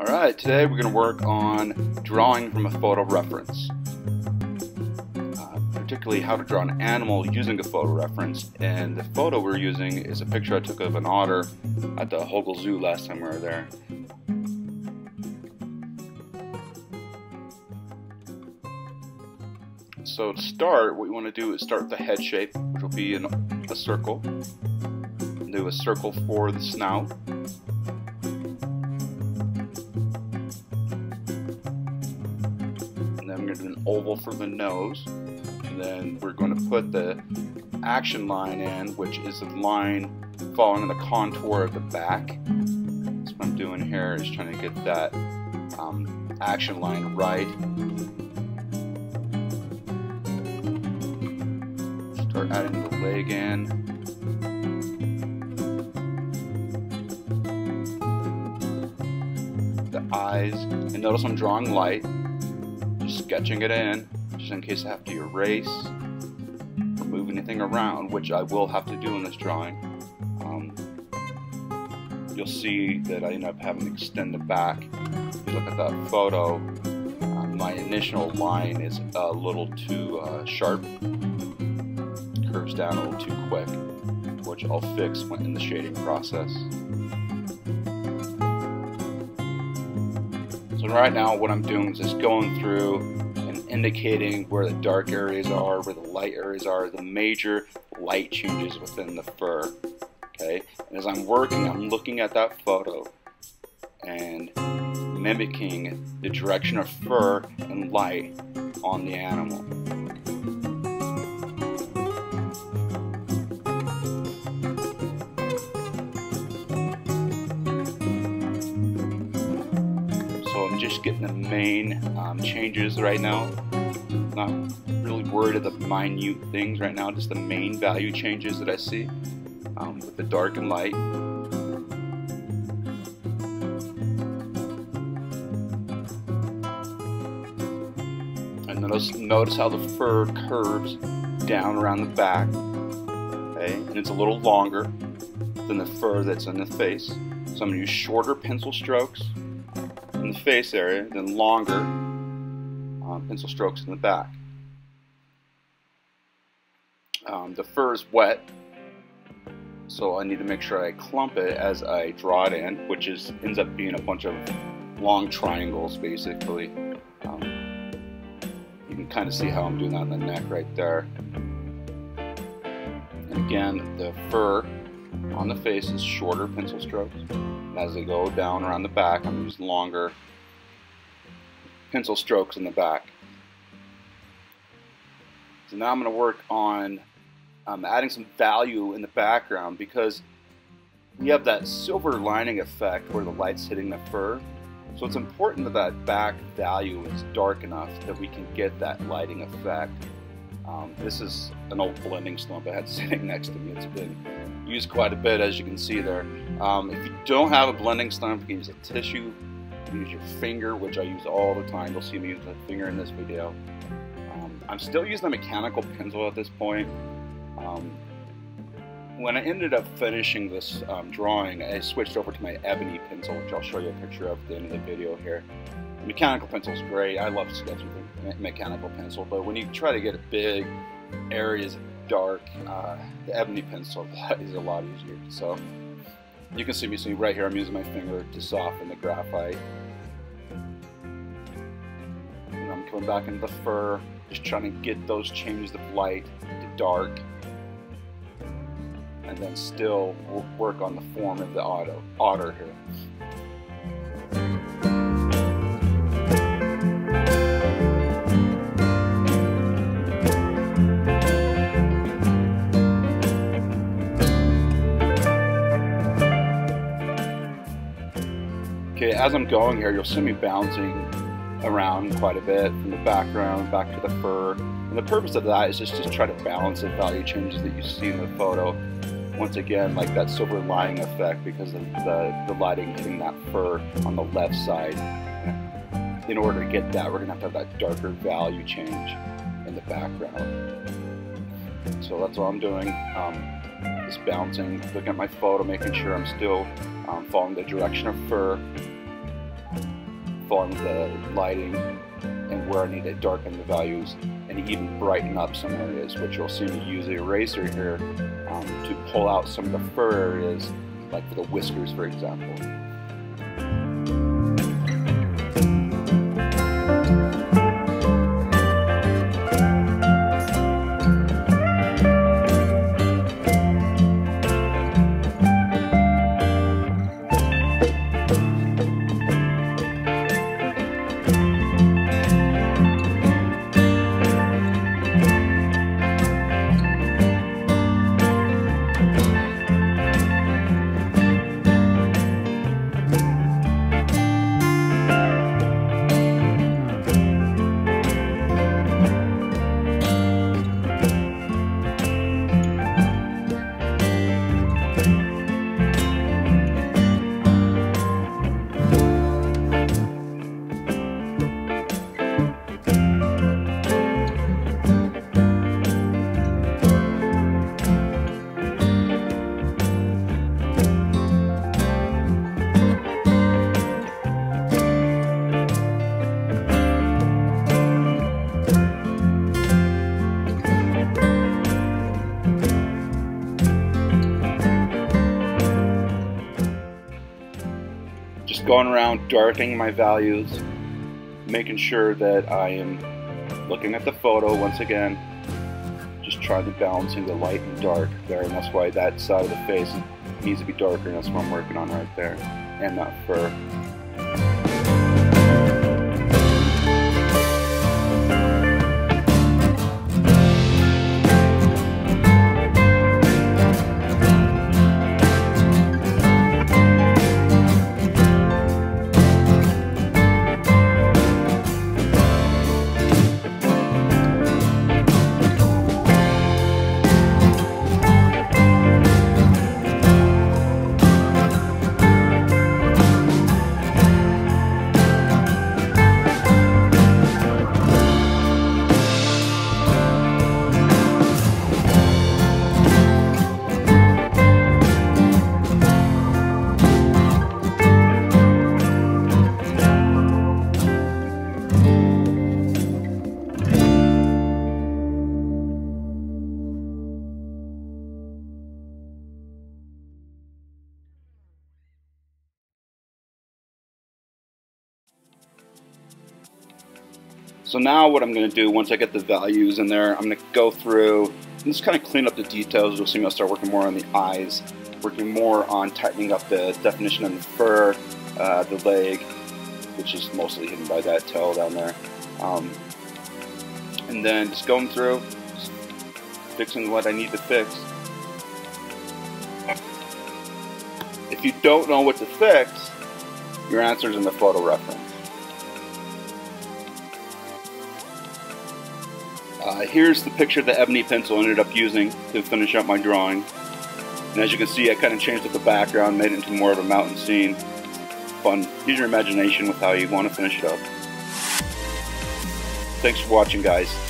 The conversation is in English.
Alright, today we're going to work on drawing from a photo reference. Uh, particularly how to draw an animal using a photo reference. And the photo we're using is a picture I took of an otter at the Hogle Zoo last time we were there. So to start, what you want to do is start the head shape, which will be in a circle. Do a circle for the snout. An oval for the nose. And then we're going to put the action line in, which is the line following the contour of the back. So what I'm doing here is trying to get that um, action line right. Start adding the leg in. The eyes, and notice I'm drawing light sketching it in, just in case I have to erase or move anything around, which I will have to do in this drawing. Um, you'll see that I end up having to extend the back. If you look at that photo, uh, my initial line is a little too uh, sharp, curves down a little too quick, which I'll fix when in the shading process. So right now what I'm doing is just going through indicating where the dark areas are, where the light areas are, the major light changes within the fur. Okay, and as I'm working, I'm looking at that photo and mimicking the direction of fur and light on the animal. Just getting the main um, changes right now. Not really worried of the minute things right now, just the main value changes that I see um, with the dark and light. And notice, notice how the fur curves down around the back. Okay, and it's a little longer than the fur that's in the face. So I'm going to use shorter pencil strokes in the face area, then longer um, pencil strokes in the back. Um, the fur is wet, so I need to make sure I clump it as I draw it in, which is ends up being a bunch of long triangles basically. Um, you can kind of see how I'm doing that in the neck right there. And again, the fur on the face is shorter pencil strokes. As they go down around the back, I'm using longer pencil strokes in the back. So now I'm going to work on um, adding some value in the background because we have that silver lining effect where the light's hitting the fur. So it's important that that back value is dark enough that we can get that lighting effect. Um, this is an old blending stump I had sitting next to me. It's been used quite a bit as you can see there. Um, if you don't have a blending stump, you can use a tissue, you use your finger, which I use all the time. You'll see me use my finger in this video. Um, I'm still using a mechanical pencil at this point. Um, when I ended up finishing this um, drawing, I switched over to my ebony pencil, which I'll show you a picture of at the end of the video here. The mechanical pencil is great. I love sketching with a mechanical pencil, but when you try to get big areas dark, uh, the ebony pencil is a lot easier. So you can see me see right here, I'm using my finger to soften the graphite. And I'm coming back into the fur, just trying to get those changes of light to dark. And then still work on the form of the otter here. As I'm going here, you'll see me bouncing around quite a bit from the background back to the fur. And the purpose of that is just to try to balance the value changes that you see in the photo. Once again, like that silver lining effect because of the, the lighting hitting that fur on the left side. In order to get that, we're gonna have to have that darker value change in the background. So that's what I'm doing. Um, just bouncing, looking at my photo, making sure I'm still um, following the direction of fur following the lighting and where I need to darken the values and even brighten up some areas, which you'll see me use the eraser here um, to pull out some of the fur areas, like the whiskers, for example. Going around darkening my values, making sure that I am looking at the photo once again, just trying to balancing the light and dark there, and that's why that side of the face needs to be darker, and that's what I'm working on right there, and that fur. So now what I'm going to do, once I get the values in there, I'm going to go through and just kind of clean up the details. You'll see me I'll start working more on the eyes, working more on tightening up the definition of the fur, uh, the leg, which is mostly hidden by that tail down there. Um, and then just going through, just fixing what I need to fix. If you don't know what to fix, your answer is in the photo reference. Uh, here's the picture the ebony pencil ended up using to finish up my drawing. And as you can see, I kind of changed up the background, made it into more of a mountain scene. Fun. Use your imagination with how you want to finish it up. Thanks for watching, guys.